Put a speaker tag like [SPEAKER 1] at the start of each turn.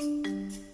[SPEAKER 1] Música